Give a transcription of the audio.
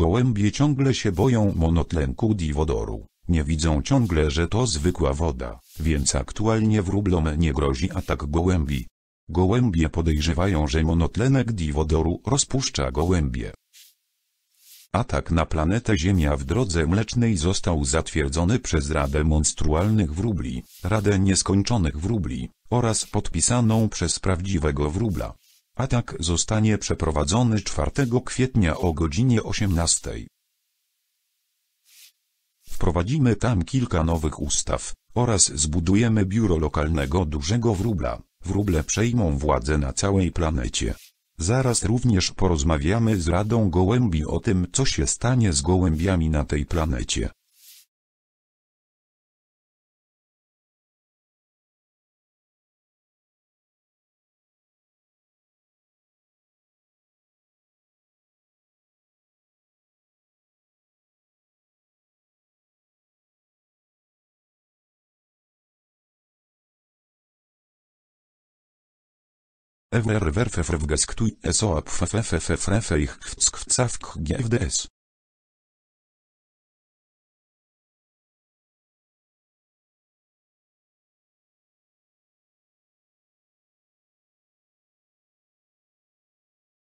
Gołębie ciągle się boją monotlenku diwodoru. Nie widzą ciągle, że to zwykła woda, więc aktualnie wróblom nie grozi atak gołębi. Gołębie podejrzewają, że monotlenek diwodoru rozpuszcza gołębie. Atak na planetę Ziemia w drodze mlecznej został zatwierdzony przez Radę Monstrualnych Wróbli, Radę Nieskończonych Wróbli, oraz podpisaną przez prawdziwego wróbla. Atak zostanie przeprowadzony 4 kwietnia o godzinie 18. Wprowadzimy tam kilka nowych ustaw, oraz zbudujemy biuro lokalnego dużego wróbla. Wróble przejmą władzę na całej planecie. Zaraz również porozmawiamy z Radą Gołębi o tym, co się stanie z gołębiami na tej planecie. Ewer werfefrwgesktuj eso apfefefefefrefe ich gfckwcawk gfds.